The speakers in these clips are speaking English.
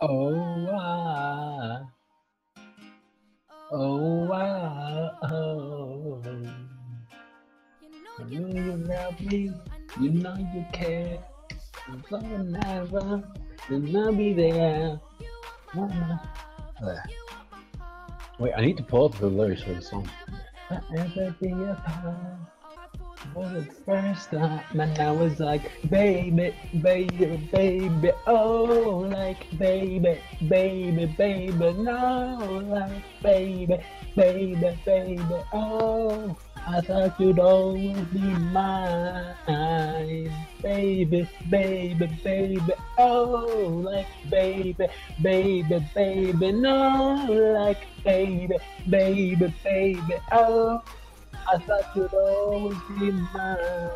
Oh, ah. Oh, ah. Oh. I know you love me. You know you care. I'm forever. And I'll be there. Uh, Wait, I need to pull up the lyrics for the song. Forever be apart. For the first time, and I was like, baby, baby, baby, oh, like, baby, baby, baby, no, like, baby, baby, baby, oh, I thought you'd always be mine, baby, baby, baby, oh, like, baby, baby, baby, no, like, baby, baby, baby, oh. I thought you'd always be mine.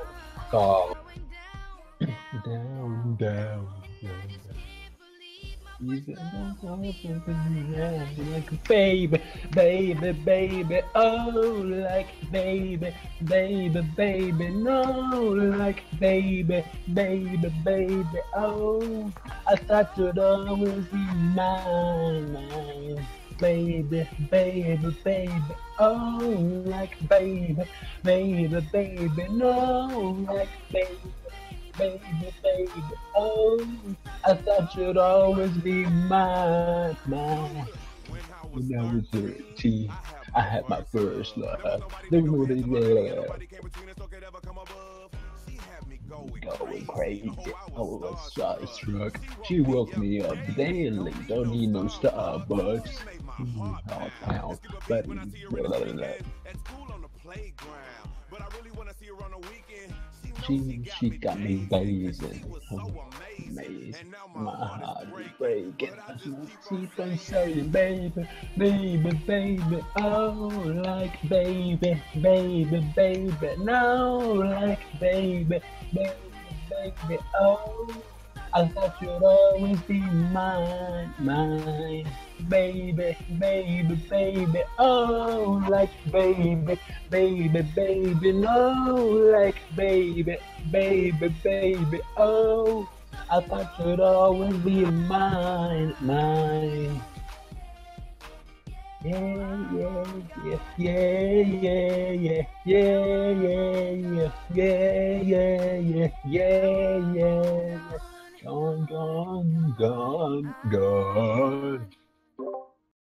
Down, down. Like baby, baby, baby, oh, like baby, baby, baby, no, like baby, baby, baby, oh, I thought you'd always be mine baby, baby, baby, oh, like baby, baby, baby, no, like baby, baby, baby, oh, I thought you'd always be mine, mine. When I was 13, I had my first love. Look what is. Going crazy, oh, I was starstruck. She woke me up daily, don't need no Starbucks. Oh, pound, but she she got me blazing, amazing. My heart is breaking. She been saying, baby, baby, baby, oh, like baby, baby, baby, no, like baby, baby, baby, oh. I thought you'd always be mine, mine, baby, baby, baby, oh, like baby, baby, baby, no, like baby, baby, baby, oh, I thought you'd always be mine, mine. Yeah, yeah, yeah, yeah, yeah, yeah, yeah, yeah, yeah, yeah, yeah, yeah, yeah. yeah, Gone, gone, gone, gone.